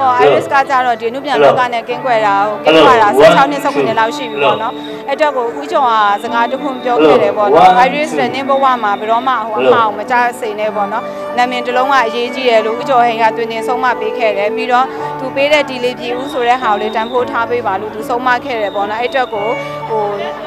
ဟော Iris ကကြတော့ဒီအနုပြန်လောကနဲ့ကင်းကွယ်တာဟိုကင်းကွယ်တာ16နှစ်19နှစ်လောက်ရှိပြီပေါ့နော်အဲ့တော့ကိုဦးကျော်ကစကားတစ်ခုပြောခဲ့တယ်ပေါ့နော် Iris နဲ့နင်းဘဝမှာဘယ်တော့မှဟိုအမှားမကြားစိန်နေပေါ့နော်နာမည်တစ်လုံးကအရေးကြီးတယ်လို့ဦးကျော်ဟိန်ကတွင်တင်ဆုံးမပေးခဲ့တယ်ပြီးတော့သူပေးတဲ့ဒီလေးပြည်ဦးဆိုတဲ့ဟာကိုလေးတန်ဖိုးထားပေးပါလို့သူဆုံးမခဲ့တယ်ပေါ့နော်အဲ့တော့ကို ဟို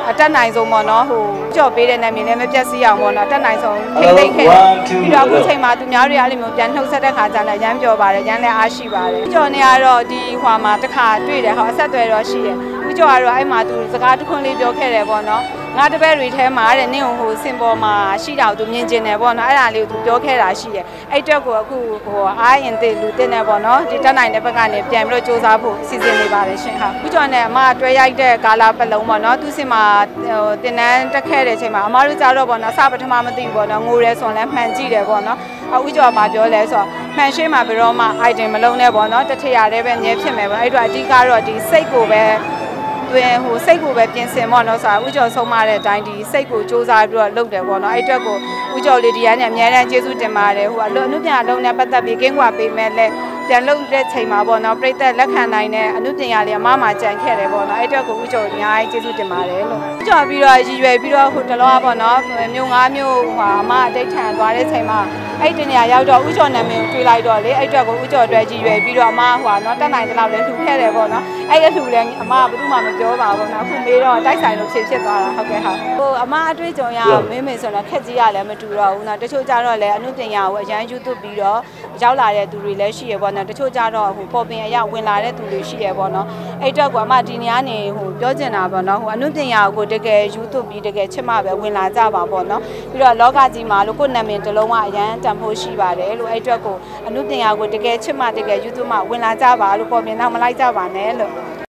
အတက်နိုင်ဆုံးပေါ့နော်ဟိုကြော်ပေးတဲ့နာမည်လည်းမပြတ်စီအောင်ပေါ့နော်အတက်နိုင်ဆုံးထိမ့်သိမ့်ခဲ့တယ်ပြီးတော့အခုချိန်မှာသူများတွေအဲ့လိုမျိုးပြန်နှုတ်ဆက်တဲ့ခါကျတော့ရမ်းပြောပါတယ်ရမ်းလည်းအားရှိပါတယ်ကြော်နေရတော့ဒီဟွာမှာတစ်ခါတွေ့တယ်ဟောအဆက်အသွယ်တော့ရှိတယ်ဦးကျော်ကတော့အဲ့မှာသူစကားတစ်ခွန်းလေးပြောခဲ့တယ်ပေါ့နော် ငါတပည့်တွေထဲမှာတဲ့နင့်ဟိုစင်ပေါ်မှာရှိတာကိုသူမြင်ကျင်တယ်ပေါ့နော်အဲ့ဒါလေးကိုသူပြောခဲ့တာရှိတယ်အဲ့အတွက်ကိုအခုဟိုအားရင်တည်လူတင်တယ်ပေါ့နော်ဒီတက်နိုင်တဲ့ဘက်ကနေပြန်ပြီးတော့စူးစမ်းဖို့စီစဉ်နေပါတယ်ရှင်ဟာဦးကျော်နဲ့အမတွဲရိုက်တဲ့ကာလာပလုံးပေါ့နော်သူစင်မှာဟိုတင်တန်းတက်ခဲ့တဲ့အချိန်မှာအမတို့ကြတော့ပေါ့နော်စပထမမသိဘူးပေါ့နော်ငိုရဲဆိုရင်လည်းမှန်ကြည့်တယ်ပေါ့နော်အဦးကျော်ကပြောလဲဆိုတော့မှန်ရှင်းမှာဘယ်တော့မှ item မလုံးနဲ့ပေါ့နော်တစ်ထရတဲ့ပဲမြဲဖြစ်မယ်ပေါ့အဲ့တော့အဓိကတော့ဒီစိတ်ကိုပဲ တွင်ဟိုစိတ်ကိုပဲပြင်ဆင်ပေါ့နော်ဆိုတာဥကျော်ဆုံးမတဲ့အတိုင်းဒီစိတ်ကိုစူးစမ်းပြီးတော့လုပ်တယ်ပေါ့နော်အဲ့အတွက်ကိုဥကျော်လေးဒီကနေ့အများအားကျေးဇူးတင်ပါတယ်ဟိုအလို့အနုပြန်အလုံးနဲ့ပတ်သက်ပြီးကင်းကွာပေးမဲ့လဲပြန်လုပ်တဲ့ချိန်မှာပေါ့နော်ပြိသက်လက်ခံနိုင်တဲ့အနုတင်ရလေးအမမကြံခဲ့တယ်ပေါ့နော်အဲ့အတွက်ကိုဥကျော်အများကြီးကျေးဇူးတင်ပါတယ်လို့ဥကျော်ပြီးတော့ရည်ရွယ်ပြီးတော့ဟိုတလောကပေါ့နော်မြို့ငါးမြို့ဟိုအမအတိတ်ထန်သွားတဲ့ချိန်မှာ အဲ့ဒီနေရာရောက်တော့ဥကျော်နာမည်ကိုတွေးလိုက်တော့လေအဲ့အတွက်ကိုဥကျော်အတွက်ရည်ရွယ်ပြီးတော့အမဟိုနော်တက်နိုင်တဲ့လောက်လည်းလှူခဲ့တယ်ပေါ့နော်အဲ့ဒီလှူလည်းအမကဘယ်သူမှမပြောပါဘူးနော်အခုမေးတော့တိုက်ဆိုင်လို့ဖြစ်ဖြစ်သွားတာဟုတ်ကဲ့ဟုတ်ဟိုအမအတွေ့အကြုံရမင်းမေဆိုတော့ခက်ကြီးရလည်းမတူတော့ဘူးနော်တချို့ကြတော့လည်းအနုတင်ရကိုအရန် YouTube ပြီးတော့ ရောက်လာတဲ့သူတွေလည်းရှိရပေါ့နော်တချို့ကြတော့ဟိုပေါ်ပင်အရဝင်လာတဲ့သူတွေရှိရပေါ့နော်အဲ့အတွက်ကအမဒီနေရာနေဟိုပြောချင်တာပေါ့နော်ဟိုအနုတင်ရကိုတကယ် YouTube ပြီးတကယ်ချစ်မှပဲဝင်လာကြပါပေါ့နော်ပြီးတော့လောကကြီးမှာလို့ကိုယ်နာမည်တစ်လုံးကအရန်တန်ဖို့ရှိပါတယ်လို့အဲ့အတွက်ကိုအနုတင်ရကိုတကယ်ချစ်မှတကယ် YouTube မှာဝင်လာကြပါလို့ပေါ်ပင်တော့မလိုက်ကြပါနဲ့လို့